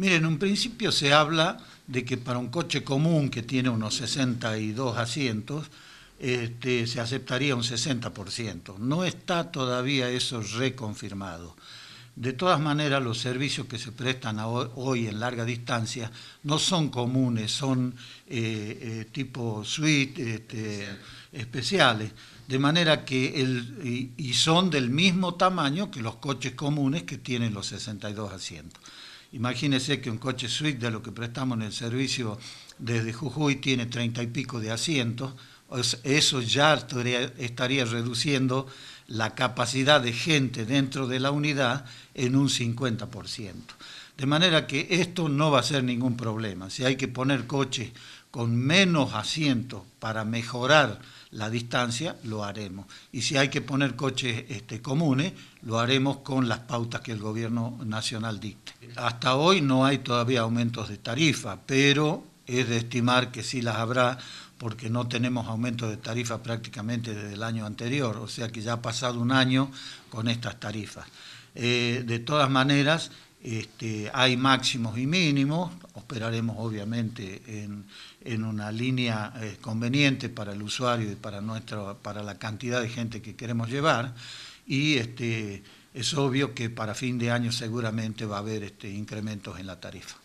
Miren, en un principio se habla de que para un coche común que tiene unos 62 asientos, este, se aceptaría un 60%. No está todavía eso reconfirmado. De todas maneras, los servicios que se prestan hoy en larga distancia no son comunes, son eh, eh, tipo suite este, especiales, de manera que el, y son del mismo tamaño que los coches comunes que tienen los 62 asientos. Imagínese que un coche suite de lo que prestamos en el servicio desde Jujuy tiene treinta y pico de asientos, eso ya estaría reduciendo la capacidad de gente dentro de la unidad en un 50%. De manera que esto no va a ser ningún problema. Si hay que poner coches con menos asientos para mejorar la distancia, lo haremos. Y si hay que poner coches este, comunes, lo haremos con las pautas que el gobierno nacional dicte. Hasta hoy no hay todavía aumentos de tarifa, pero es de estimar que sí las habrá porque no tenemos aumento de tarifa prácticamente desde el año anterior, o sea que ya ha pasado un año con estas tarifas. Eh, de todas maneras, este, hay máximos y mínimos, operaremos obviamente en, una línea eh, conveniente para el usuario y para, para la cantidad de gente que queremos llevar, y este, es obvio que para fin de año seguramente va a haber este, incrementos en la tarifa.